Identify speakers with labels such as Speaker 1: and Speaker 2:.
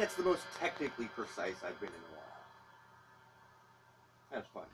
Speaker 1: that's the most technically precise I've been in a while. That's fun.